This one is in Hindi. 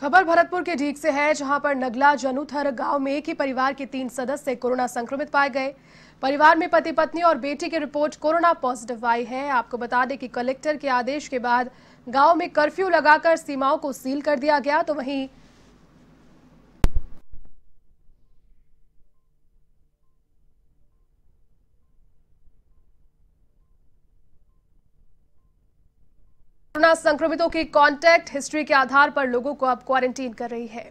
खबर भरतपुर के ढीक से है, जहाँ पर नगला जनुथर गाँव में एक ही परिवार के तीन सदस्य कोरोना संक्रमित पाए गए। परिवार में पति पत्नी और बेटी की रिपोर्ट कोरोना पॉजिटिव आई है। आपको बता दें कि कलेक्टर के आदेश के बाद गाँव में कर्फ्यू लगाकर सीमाओं को सील कर दिया गया तो वहीं कोरोना संक्रमितों की कांटेक्ट हिस्ट्री के आधार पर लोगों को अब क्वारंटीन कर रही है।